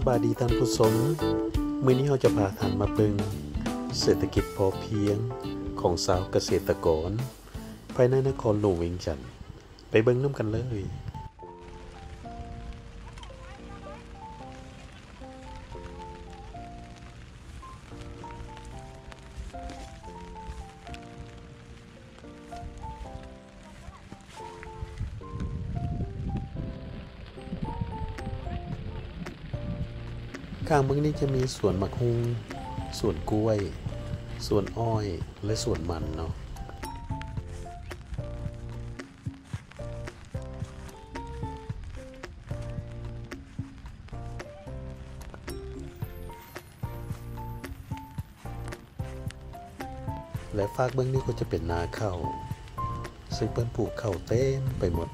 สบายดีท่านผู้ชมมื้อนี้เราจะพาท่านมาเบิ่งเศรษฐกิจพอเพียงของสาวเกษตรกร ภายในนครหลวงเวียงจันทน์ไปเบิ่งนํกันเลย ข้างเมืองนี้จะมีสวนมะฮุงสวนกล้วย สวนอ้อย และสวนมันเนาะและฝากเบื้องนี้ก็จะเป็นนาข้าวซึ่งเปิ้นปลูกข้าวเต็มไปหมด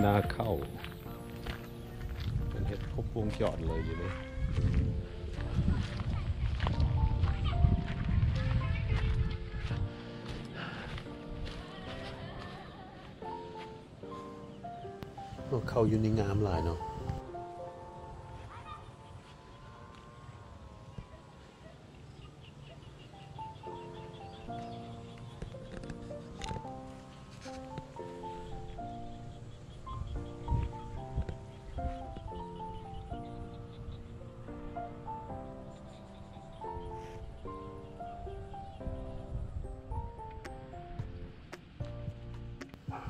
นี่มันนาเข้า เป็นเห็ดครบวงจรเลยอยู่เลยเข้าอยู่ในงามหลายเนาะ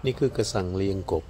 นี่คือกระสังเลียงกบ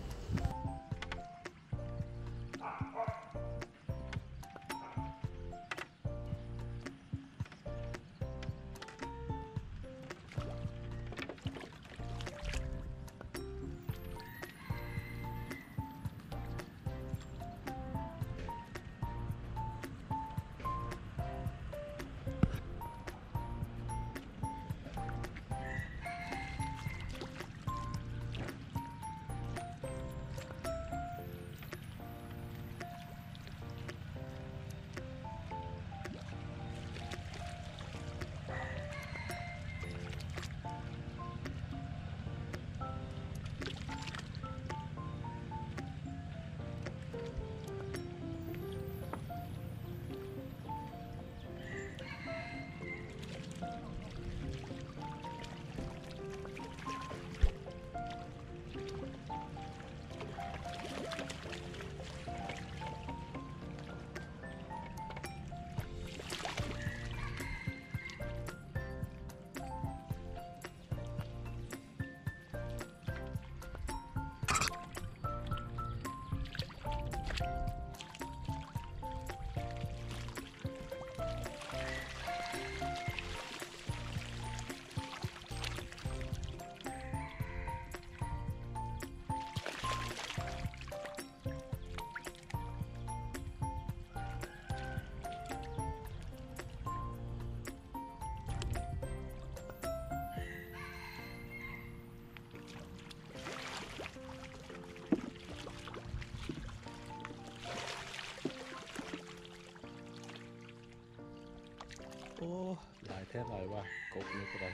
หลายแท้หลายว่ะกบนี่ก็ได้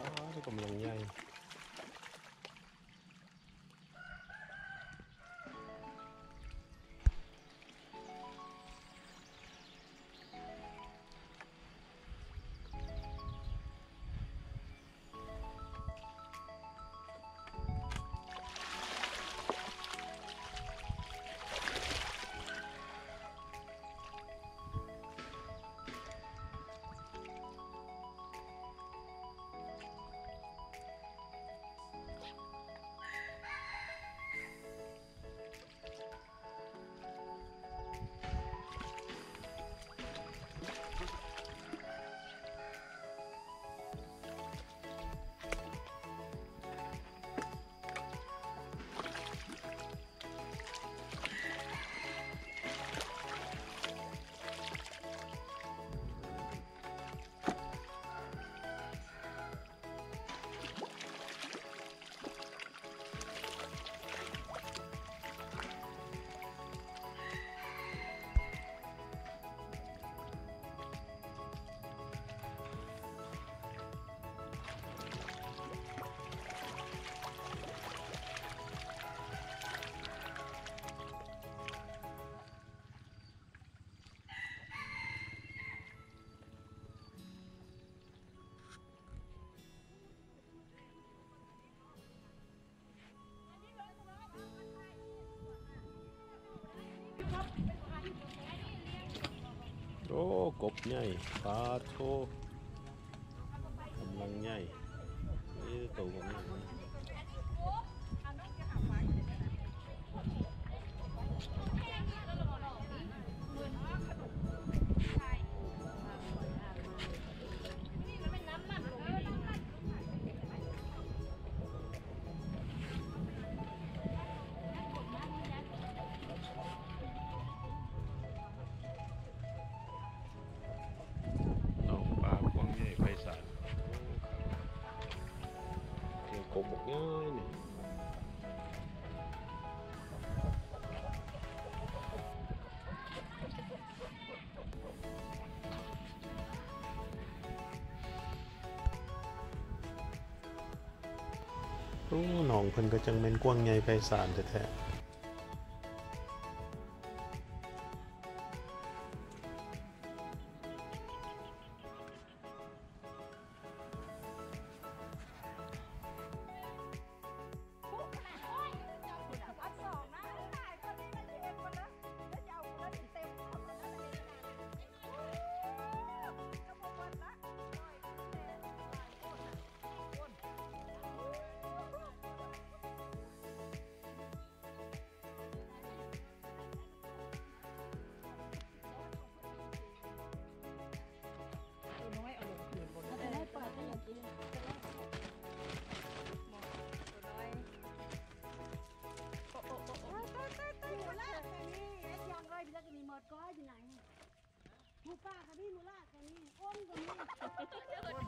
อ้าวกำลังใหญ่ กบใหญ่ปลาโทกำลังใหญ่นี่ตัวกำลังใหญ่น้ กี่ยวกบบอกง่ายนี่อ้หนองเพิ่นก็จังแม่นกว้างใหญ่ไพศาลแท้ๆ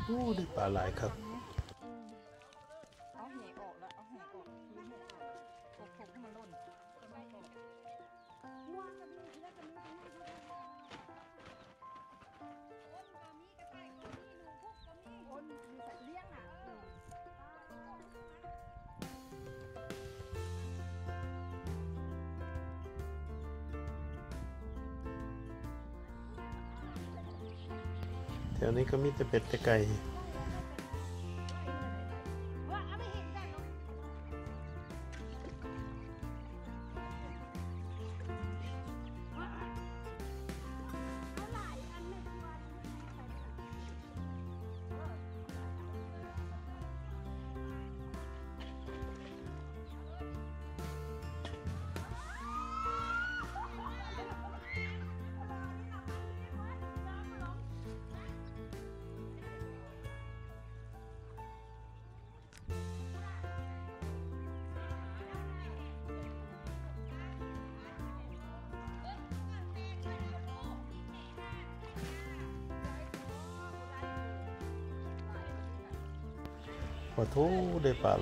โอ้ได้ปลาหลายครับ แถวนี้ก็มีแต่เป็ดแต่ไก่ ขอโทษได้ปลา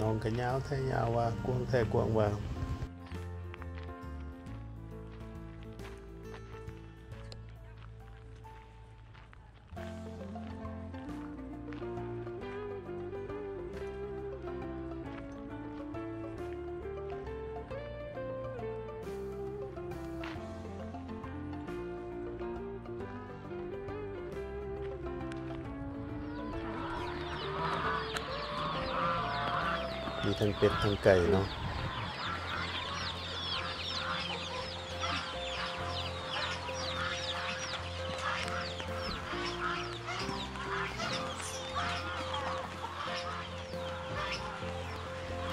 น้องก็ยาวแท้ย มีทั้งเป็ดทั้งไก่เนาะ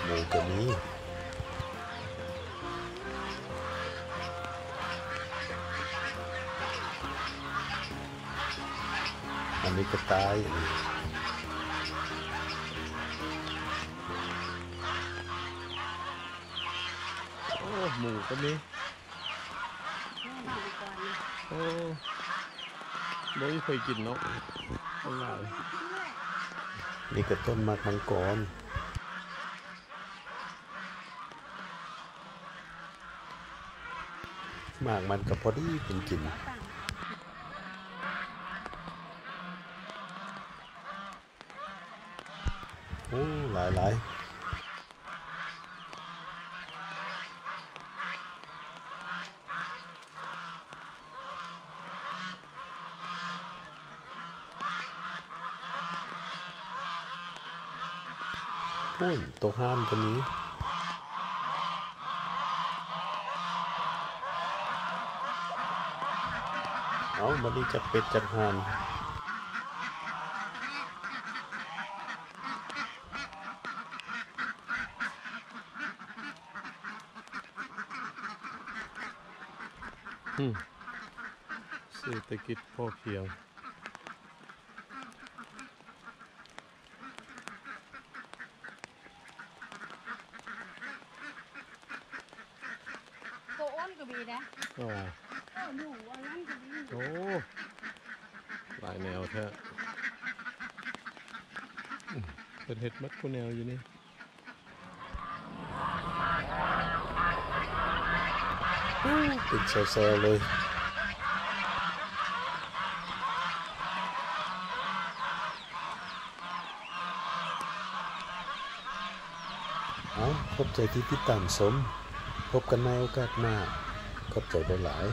หมูก็มีนี้ก็ตาย หมูก็มีโอ้บ่เคยกินเนาะอร่อยนี่ก็ต้นมากมังกรหมากมันก็พอดีเป็นกินโอ้หลายหลาย พุ่นตัวห้ามตัวนี้เอาบันนี้จักเป็ดจักห่านอืมเศรษฐกิจพอเพียง ตัวอ้นก็มีนะ อ๋อ เออหนูอันนั้นก็มี โอ้หลายแนวแท้อืม เป็นเห็ดมัดกูแนวอยู่นี่ติดแซวๆเลยเอาขอบใจที่ติดตามชมพบกันในโอกาสหน้าขอบใจหลาย